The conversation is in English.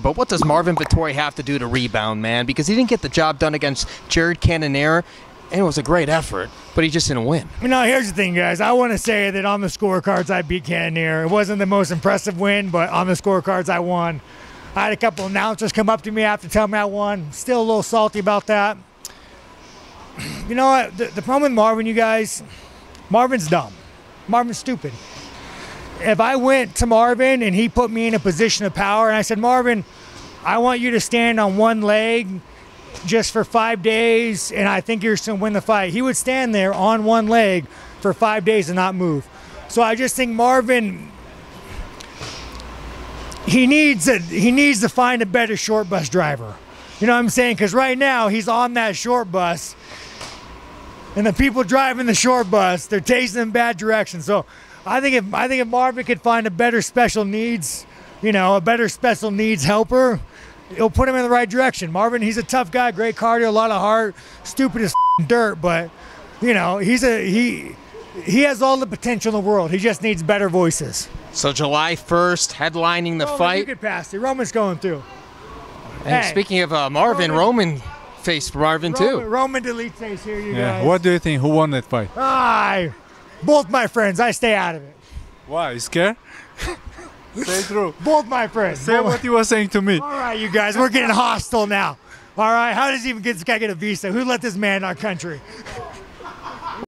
But what does Marvin Vettori have to do to rebound, man? Because he didn't get the job done against Jared Cannonier, and it was a great effort, but he just didn't win. You know, here's the thing, guys. I want to say that on the scorecards, I beat Cannonier. It wasn't the most impressive win, but on the scorecards, I won. I had a couple announcers come up to me after telling me I won. Still a little salty about that. You know what? The, the problem with Marvin, you guys, Marvin's dumb. Marvin's stupid. If I went to Marvin and he put me in a position of power and I said, Marvin, I want you to stand on one leg just for five days and I think you're going to win the fight, he would stand there on one leg for five days and not move. So I just think Marvin he needs a, he needs to find a better short bus driver. You know what I'm saying? Because right now he's on that short bus, and the people driving the short bus they're tasting in bad direction. So I think if I think if Marvin could find a better special needs, you know, a better special needs helper, it'll put him in the right direction. Marvin, he's a tough guy, great cardio, a lot of heart, stupid as dirt, but you know, he's a he he has all the potential in the world. He just needs better voices. So July 1st, headlining the Roman, fight. You could pass it. Roman's going through. And Hey. speaking of uh, Marvin, Roman, faced Marvin Roman, too. Roman delete face here, you Yeah. guys. What do you think? Who won that fight? I, both my friends. I stay out of it. Why? You scared? Say true. Both my friends. Say Both- what you were saying to me. All right, you guys, we're getting hostile now. All right, how does even get this guy get a visa? Who let this man in our country?